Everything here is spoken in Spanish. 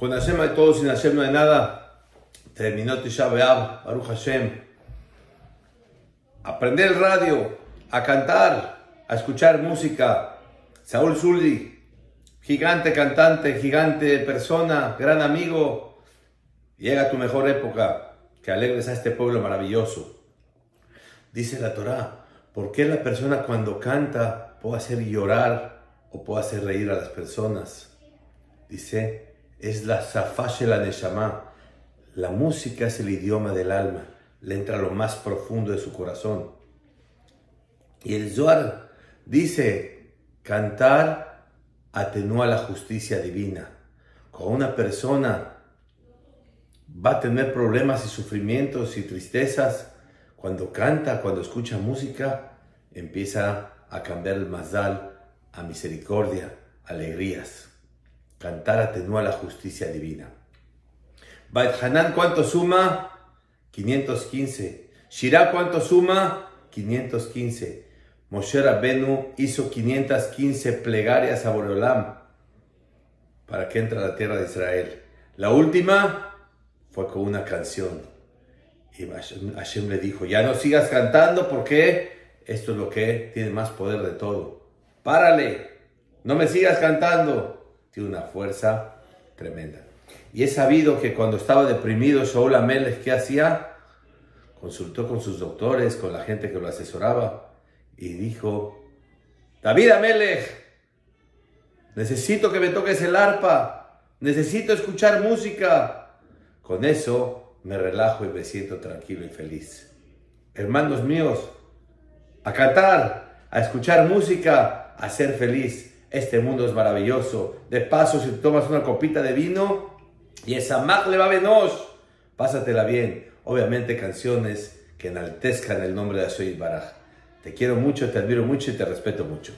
Con Hashem hay todo, sin Hashem no nada. Terminó Tisha B'Av, Baruch Hashem. Aprender el radio, a cantar, a escuchar música. Saúl Zulli, gigante cantante, gigante persona, gran amigo. Llega tu mejor época, que alegres a este pueblo maravilloso. Dice la Torá, ¿por qué la persona cuando canta puede hacer llorar o puede hacer reír a las personas? Dice, es la Safash la Neshama. La música es el idioma del alma, le entra a lo más profundo de su corazón. Y el Zohar dice, cantar atenúa la justicia divina. Cuando una persona va a tener problemas y sufrimientos y tristezas, cuando canta, cuando escucha música, empieza a cambiar el mazal a misericordia, alegrías. Cantar atenúa la justicia divina. Bait Hanan, ¿cuánto suma? 515. Shirah, ¿cuánto suma? 515. Moshe Rabbenu hizo 515 plegarias a Boreolam para que entre a la tierra de Israel. La última fue con una canción. Y Hashem le dijo, ya no sigas cantando porque esto es lo que tiene más poder de todo. Párale, no me sigas cantando tiene una fuerza tremenda. Y he sabido que cuando estaba deprimido Shaul Amelech, ¿qué hacía? Consultó con sus doctores, con la gente que lo asesoraba y dijo, David Amelech, necesito que me toques el arpa, necesito escuchar música. Con eso me relajo y me siento tranquilo y feliz. Hermanos míos, a cantar, a escuchar música, a ser feliz. Este mundo es maravilloso. De paso, si tomas una copita de vino y esa le va venos, pásatela bien. Obviamente canciones que enaltezcan el nombre de Asoy Baraj. Te quiero mucho, te admiro mucho y te respeto mucho.